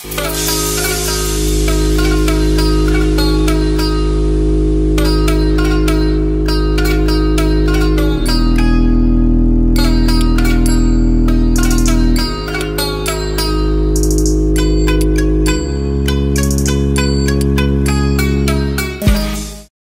Fresh.